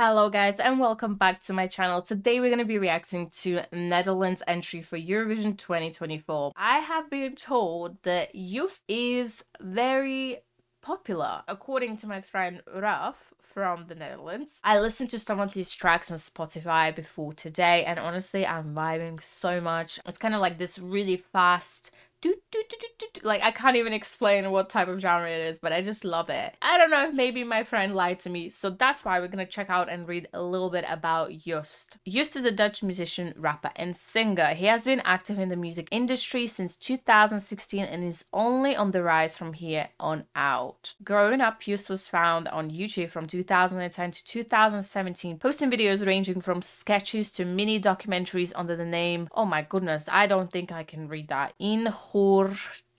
Hello guys and welcome back to my channel. Today we're going to be reacting to Netherlands entry for Eurovision 2024. I have been told that Joost is very popular according to my friend Raf from the Netherlands. I listened to some of these tracks on Spotify before today and honestly I'm vibing so much. It's kind of like this really fast do, do, do, do, do, like I can't even explain what type of genre it is, but I just love it. I don't know maybe my friend lied to me, so that's why we're gonna check out and read a little bit about Joost. Joost is a Dutch musician, rapper, and singer. He has been active in the music industry since 2016 and is only on the rise from here on out. Growing up, Joost was found on YouTube from 2010 to 2017, posting videos ranging from sketches to mini documentaries under the name, oh my goodness, I don't think I can read that, in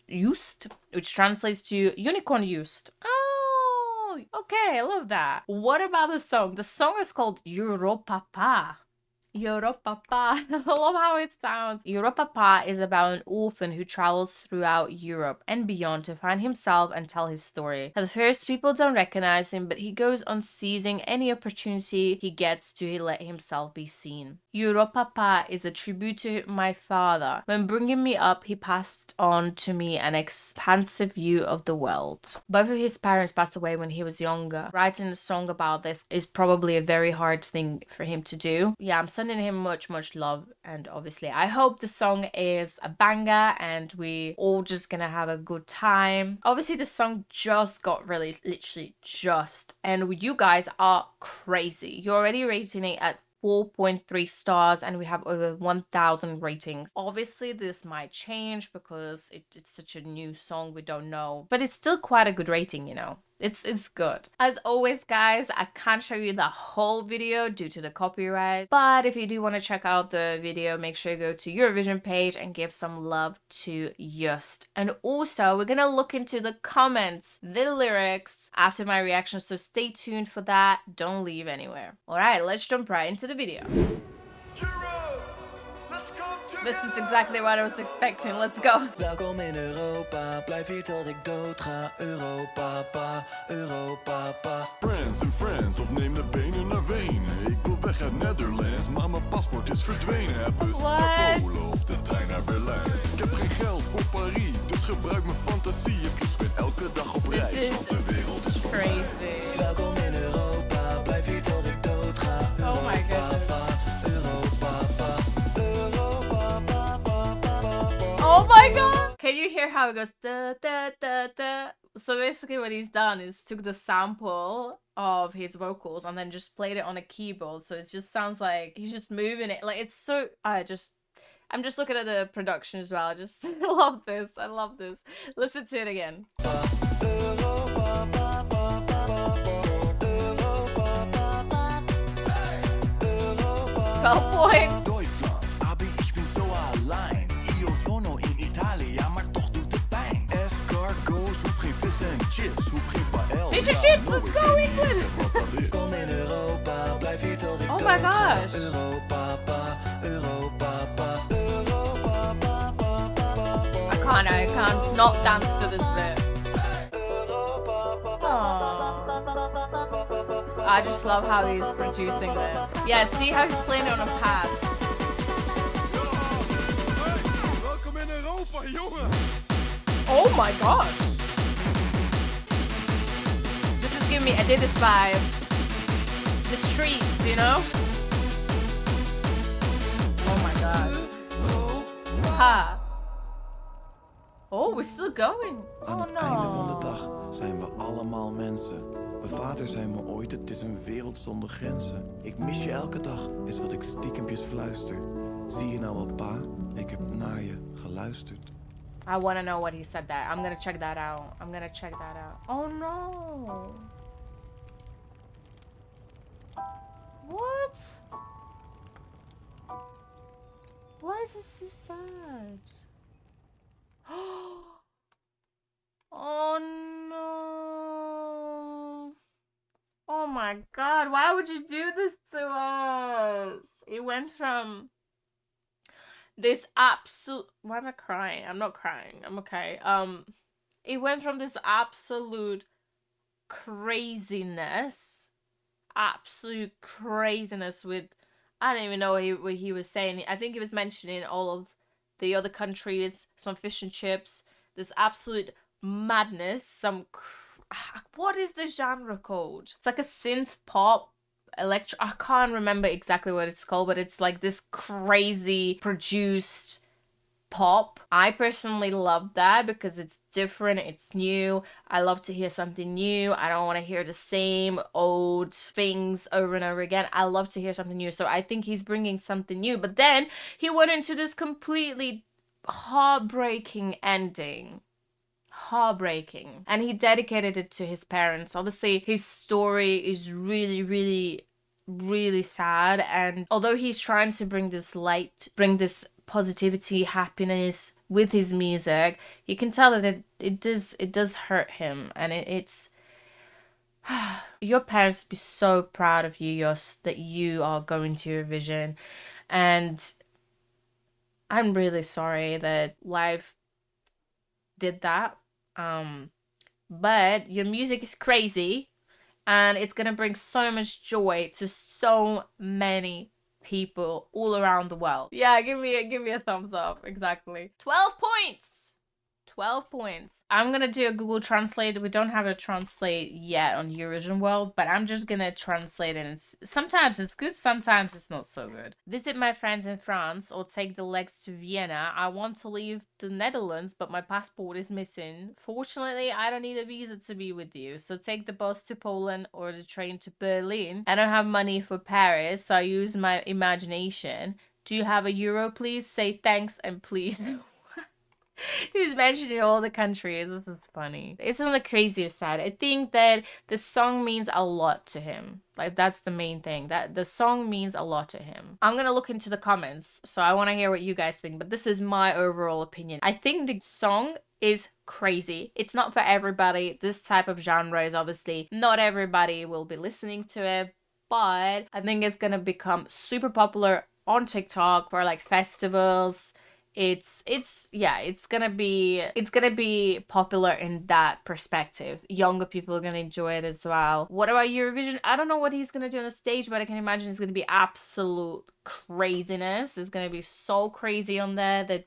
Just, which translates to unicorn Joost. Oh, okay, I love that. What about the song? The song is called Europa Europapa. Europapa. I love how it sounds. Europapa is about an orphan who travels throughout Europe and beyond to find himself and tell his story. At first, people don't recognize him, but he goes on seizing any opportunity he gets to let himself be seen. Europapa is a tribute to my father. When bringing me up, he passed on to me an expansive view of the world. Both of his parents passed away when he was younger. Writing a song about this is probably a very hard thing for him to do. Yeah, I'm sending him much, much love. And obviously, I hope the song is a banger and we all just gonna have a good time. Obviously, the song just got released, literally just. And you guys are crazy. You're already rating it at 4.3 stars and we have over 1000 ratings obviously this might change because it, it's such a new song we don't know but it's still quite a good rating you know it's it's good. As always, guys, I can't show you the whole video due to the copyright. But if you do want to check out the video, make sure you go to Eurovision page and give some love to Joost. And also, we're gonna look into the comments, the lyrics after my reaction. So stay tuned for that. Don't leave anywhere. Alright, let's jump right into the video. This is exactly what I was expecting. Let's go. Welkom in Europa. Blijf hier tot ik dood ga. Europa, pa, Europa, pa. Friends and friends, of neem de benen naar Wenen. Ik wil weg uit Netherlands, maar mijn paspoort is verdwenen. Heb bus naar Polen of de trein naar Berlijn. Ik heb geen geld voor Parijs, dus gebruik mijn fantasie. Ik ben elke dag op reis, want de wereld is crazy. Welkom hear how it goes da da da da? So basically what he's done is took the sample of his vocals and then just played it on a keyboard. So it just sounds like he's just moving it. Like it's so I just I'm just looking at the production as well. I just love this. I love this. Listen to it again. 12 points. Fish chips, let's go England! oh my gosh! I can't, I can't not dance to this bit. Aww. I just love how he's producing this. Yeah, see how he's playing it on a pad. Oh my gosh! Giving me Adidas vibes. The streets, you know? Oh my god. Ha. Oh, we're still going. Aan oh, het no. einde van de dag zijn we allemaal mensen. Mijn vader zei me ooit, het is een wereld zonder grenzen. Ik mis je elke dag, is wat ik stiekempjes fluister. Zie je nou al pa? Ik heb naar je geluisterd. I want to know what he said there. I'm gonna check that out. I'm gonna check that out. Oh no. What? Why is this so sad? oh no. Oh my god, why would you do this to us? It went from this absolute why am I crying? I'm not crying. I'm okay. Um it went from this absolute craziness absolute craziness with I don't even know what he, what he was saying. I think he was mentioning all of the other countries, some fish and chips. This absolute madness. Some what is the genre called? It's like a synth pop electro. I can't remember exactly what it's called, but it's like this crazy produced pop. I personally love that because it's different, it's new. I love to hear something new. I don't want to hear the same old things over and over again. I love to hear something new. So I think he's bringing something new. But then he went into this completely heartbreaking ending heartbreaking and he dedicated it to his parents obviously his story is really really really sad and although he's trying to bring this light bring this positivity happiness with his music you can tell that it, it does it does hurt him. And it, it's your parents be so proud of you Joost, that you are going to Eurovision, and i'm really sorry that life did that. Um but your music is crazy and it's gonna bring so much joy to so many people all around the world. Yeah, give me a give me a thumbs up. Exactly. 12 points. 12 points. I'm gonna do a Google Translate. We don't have a translate yet on Eurovision World, but I'm just gonna translate it. Sometimes it's good, sometimes it's not so good. Visit my friends in France or take the legs to Vienna. I want to leave the Netherlands, but my passport is missing. Fortunately, I don't need a visa to be with you, so take the bus to Poland or the train to Berlin. I don't have money for Paris, so I use my imagination. Do you have a euro, please? Say thanks and please. He's mentioning all the countries. This is funny. It's on the craziest side. I think that the song means a lot to him. Like that's the main thing. That the song means a lot to him. I'm gonna look into the comments, so I want to hear what you guys think. But this is my overall opinion. I think the song is crazy. It's not for everybody. This type of genre is obviously not everybody will be listening to it, but I think it's gonna become super popular on TikTok for like festivals it's it's yeah it's gonna be it's gonna be popular in that perspective younger people are gonna enjoy it as well what about eurovision i don't know what he's gonna do on a stage but i can imagine it's gonna be absolute craziness it's gonna be so crazy on there that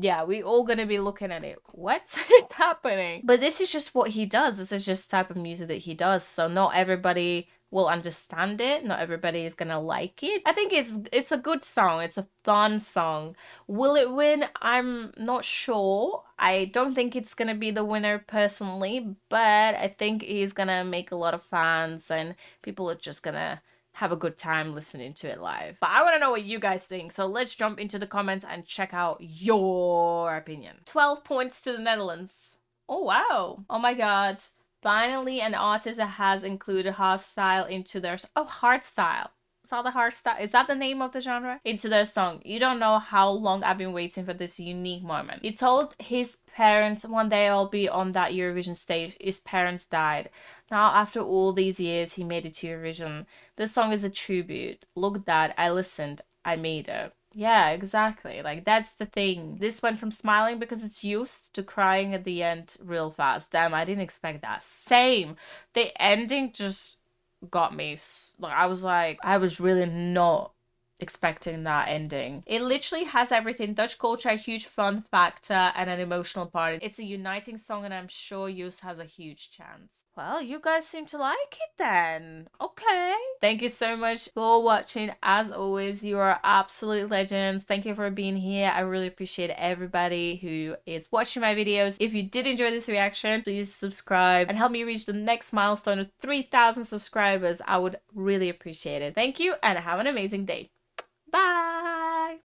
yeah, we all gonna be looking at it. What is happening? But this is just what he does. This is just type of music that he does. So not everybody will understand it. Not everybody is gonna like it. I think it's it's a good song. It's a fun song. Will it win? I'm not sure. I don't think it's gonna be the winner personally, but I think he's gonna make a lot of fans and people are just gonna have a good time listening to it live. But I want to know what you guys think. So let's jump into the comments and check out your opinion. 12 points to the Netherlands. Oh wow. Oh my god. Finally, an artist has included hardstyle into their oh hardstyle. Is that the hardstyle? Is that the name of the genre? Into their song. You don't know how long I've been waiting for this unique moment. He told his parents one day I'll be on that Eurovision stage. His parents died. Now, after all these years, he made it to Eurovision. This song is a tribute. Look, Dad, I listened. I made it. Yeah, exactly. Like that's the thing. This went from smiling because it's used to crying at the end real fast. Damn, I didn't expect that. Same. The ending just got me. Like I was like, I was really not expecting that ending. It literally has everything Dutch culture, a huge fun factor, and an emotional part. It's a uniting song, and I'm sure Joost has a huge chance. Well, you guys seem to like it then. Okay. Thank you so much for watching. As always, you are absolute legends. Thank you for being here. I really appreciate everybody who is watching my videos. If you did enjoy this reaction, please subscribe and help me reach the next milestone of 3,000 subscribers. I would really appreciate it. Thank you and have an amazing day. Bye.